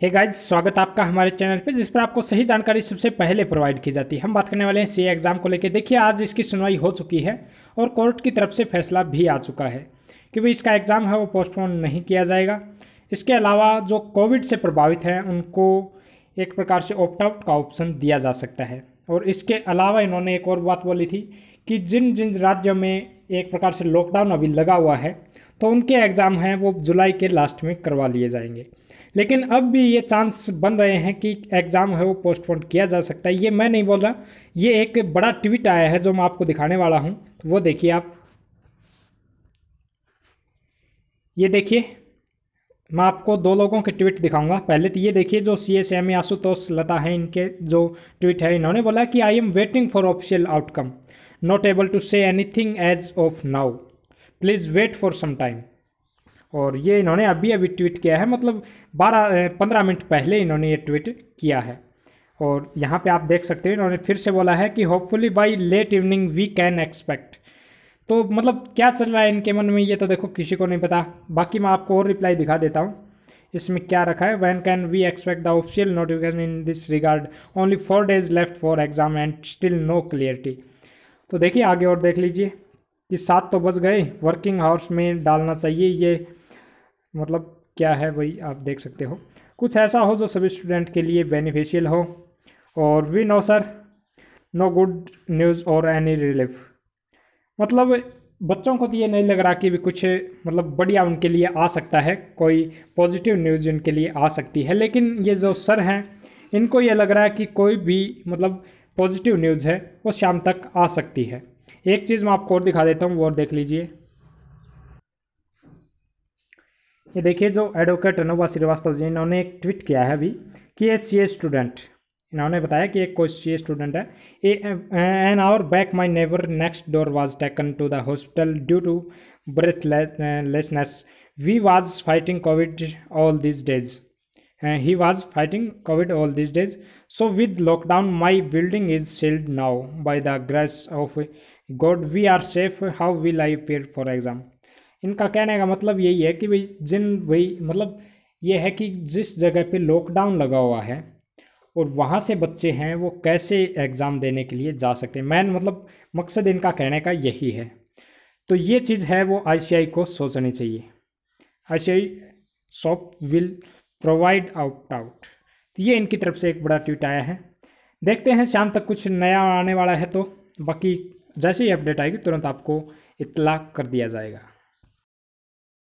Hey guys स्वागत आपका हमारे चैनल पे, जिस पर आपको सही जानकारी सबसे पहले प्रोवाइड की जाती है। हम बात करने वाले हैं सी एग्ज़ाम को लेकर देखिए, आज इसकी सुनवाई हो चुकी है और कोर्ट की तरफ़ से फैसला भी आ चुका है कि भाई इसका एग्ज़ाम है, वो पोस्टपोन नहीं किया जाएगा। इसके अलावा जो कोविड से प्रभावित हैं, उनको एक प्रकार से ऑप्ट आउट का ऑप्शन दिया जा सकता है। और इसके अलावा इन्होंने एक और बात बोली थी कि जिन जिन राज्यों में एक प्रकार से लॉकडाउन अभी लगा हुआ है तो उनके एग्ज़ाम हैं, वो जुलाई के लास्ट में करवा लिए जाएँगे। लेकिन अब भी ये चांस बन रहे हैं कि एग्ज़ाम है, वो पोस्टपोन किया जा सकता है। ये मैं नहीं बोल रहा, ये एक बड़ा ट्वीट आया है जो मैं आपको दिखाने वाला हूँ। तो वो देखिए आप। ये देखिए। मैं आपको दो लोगों के ट्वीट दिखाऊँगा। पहले तो ये देखिए जो C S M Ashutosh, Lata हैं, इनके जो ट्वीट है, इन्होंने बोला कि I am waiting for official outcome not able to say anything as of now please wait for some time और ये इन्होंने अभी अभी ट्वीट किया है मतलब बारह पंद्रह मिनट पहले इन्होंने ये ट्वीट किया है। और यहाँ पे आप देख सकते हैं, इन्होंने फिर से बोला है कि hopefully by late evening we can expect तो मतलब क्या चल रहा है इनके मन में, ये तो देखो किसी को नहीं पता। बाकी मैं आपको और रिप्लाई दिखा देता हूँ। इसमें क्या रखा है? When can we expect the official notification in this regard only four days left for exam and still no clarity तो देखिए, आगे और देख लीजिए कि सात तो बज गए। वर्किंग आवर्स में डालना चाहिए। ये मतलब क्या है वही आप देख सकते हो। कुछ ऐसा हो जो सभी स्टूडेंट के लिए बेनिफिशियल हो। और we know sir no good news और एनी रिलीफ मतलब बच्चों को तो ये नहीं लग रहा कि भी कुछ मतलब बढ़िया उनके लिए आ सकता है, कोई पॉजिटिव न्यूज़ उनके लिए आ सकती है, लेकिन ये जो सर हैं, इनको ये लग रहा है कि कोई भी मतलब पॉजिटिव न्यूज़ है, वो शाम तक आ सकती है। एक चीज़ मैं आपको और दिखा देता हूँ, वो और देख लीजिए। ये देखिए जो एडवोकेट अनुभा श्रीवास्तव जी, इन्होंने एक ट्वीट किया है अभी, कि ए सी स्टूडेंट इन्होंने बताया कि एक कोई सी स्टूडेंट है। A an hour back my neighbour next door was taken to the hospital due to breathlessness we was fighting Covid all this days he was fighting Covid all this days so with lockdown my building is sealed now by the grace of God we are safe how we appear for exam इनका कहने का मतलब यही है कि भाई, जिन भाई मतलब ये है कि जिस जगह पे लॉकडाउन लगा हुआ है और वहाँ से बच्चे हैं, वो कैसे एग्ज़ाम देने के लिए जा सकते हैं? मैन मतलब मकसद इनका कहने का यही है। तो ये चीज़ है वो आईसीआई को सोचनी चाहिए। I hope will provide out out. तो ये इनकी तरफ़ से एक बड़ा ट्वीट आया है। देखते हैं, शाम तक कुछ नया आने वाला है तो बाकी जैसे ही अपडेट आएगी, तुरंत आपको इतला कर दिया जाएगा।